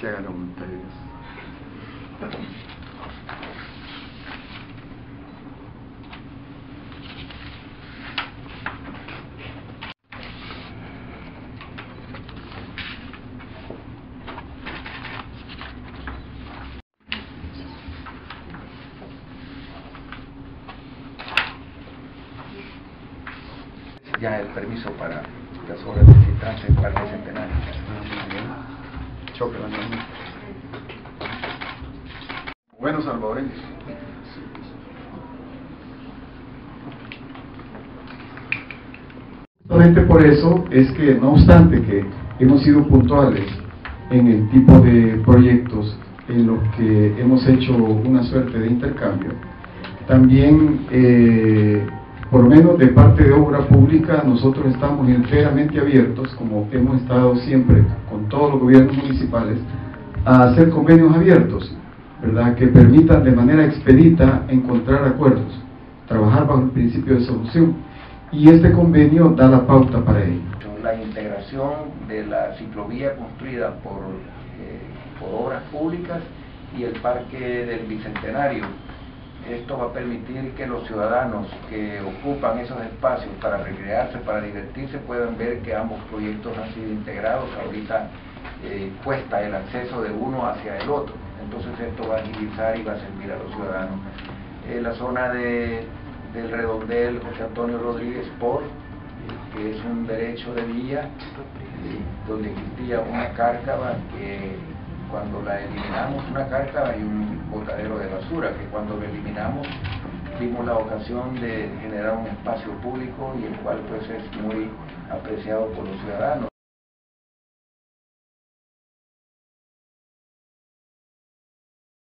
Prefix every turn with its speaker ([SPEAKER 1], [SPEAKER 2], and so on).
[SPEAKER 1] se haga la voluntad de Dios.
[SPEAKER 2] ya el permiso para las obras de visitancia en Parque Centenario.
[SPEAKER 1] Choque la norma. Buenos salvadoreños. Justamente por eso es que, no obstante que hemos sido puntuales en el tipo de proyectos en los que hemos hecho una suerte de intercambio, también, eh, por lo menos de parte de obra pública, nosotros estamos enteramente abiertos, como hemos estado siempre con todos los gobiernos municipales, a hacer convenios abiertos, ¿verdad? que permitan de manera expedita encontrar acuerdos, trabajar bajo el principio de solución. Y este convenio da la pauta para ello.
[SPEAKER 2] La integración de la ciclovía construida por, eh, por obras públicas y el Parque del Bicentenario. Esto va a permitir que los ciudadanos que ocupan esos espacios para recrearse, para divertirse, puedan ver que ambos proyectos han sido integrados. Ahorita eh, cuesta el acceso de uno hacia el otro. Entonces esto va a agilizar y va a servir a los ciudadanos. La zona de, del redondel José Antonio Rodríguez Por, que es un derecho de vía, eh, donde existía una cárcava que cuando la eliminamos, una cárcava y un botadero de basura, que cuando lo eliminamos vimos la ocasión de generar un espacio público y el cual pues es muy apreciado por los ciudadanos.